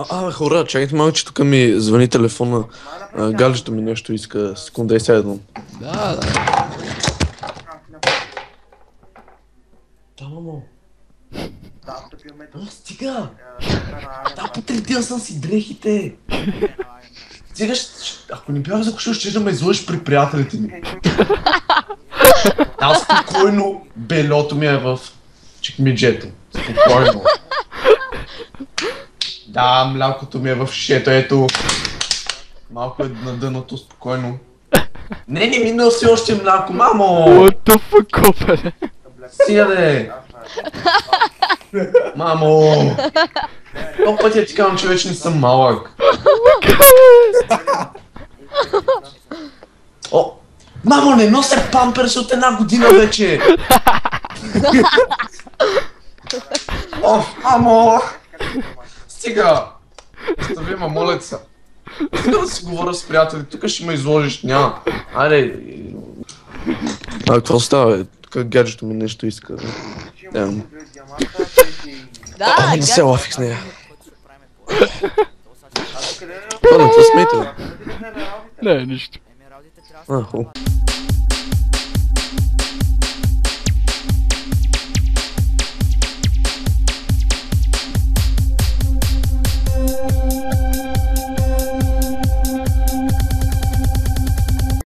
А, а, хора, чакайте малко, че тук ми звъни телефона. А, ми нещо иска. Секунда и сега идвам. Да, да. Да, мамо. А, стига! Да, потретил съм си дрехите. Стига, ако не бях закушал, ще да ме излъжеш при приятелите ми. Да, спокойно, белето ми е в чекмеджето. Спокойно. Да, млякото ми е в шето, ето. Малко е на дъното, спокойно. Не, не ми носи още мляко, мамо! What the fuck, копеле? Стига де! Мамо! Колко пъти ти казвам, че вече не съм малък. О! Мамо, не нося памперс от една година вече! О, мамо! Стига! Остави ма, моля се. Стига да си говоря с приятели, тук ще ме изложиш, няма. Айде. А, какво става, бе? Тук гаджето ми нещо иска. Да, А, не се гад- лафих с нея. Хора, какво смейте, бе? Не, нищо. А, хубаво.